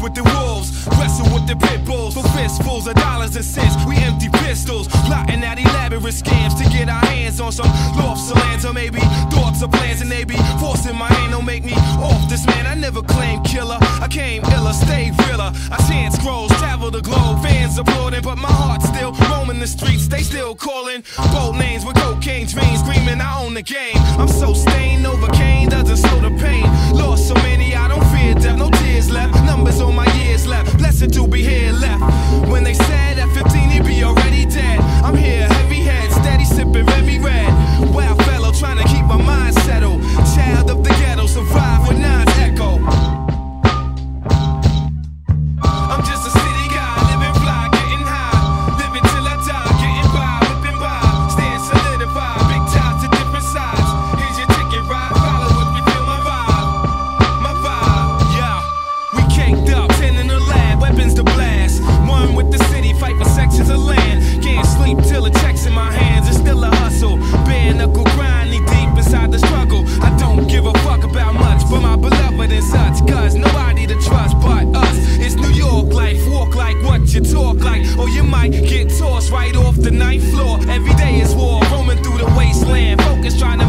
with the wolves, wrestle with the pit bulls for fistfuls of dollars and cents. We empty pistols, plotting out elaborate scams to get our hands on some lofts of lands or maybe thoughts or plans, and they be forcing my hand. Don't make me off this man. I never claimed killer. I came iller, stay realer. I chant scrolls, travel the globe, fans applauding, but my heart still roaming the streets. They still calling bold names with cocaine dreams, screaming I own the game. I'm so stained, left, numbers on my get tossed right off the ninth floor. Every day is war, roaming through the wasteland. Focus trying to